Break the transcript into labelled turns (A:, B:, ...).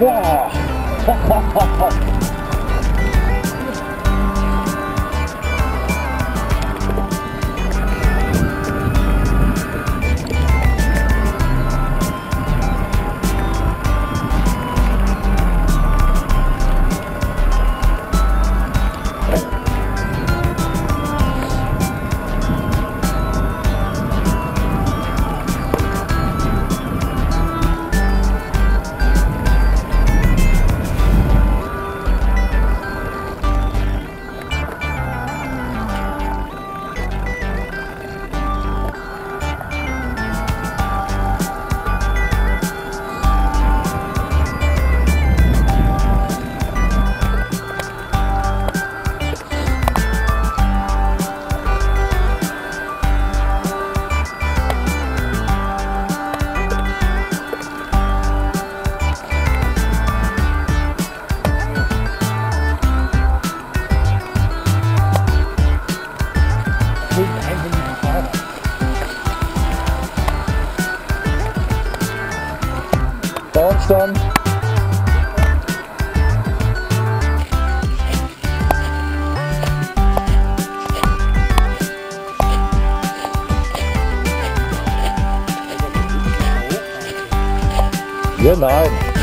A: 哇哈哈哈哈。Ja, nein.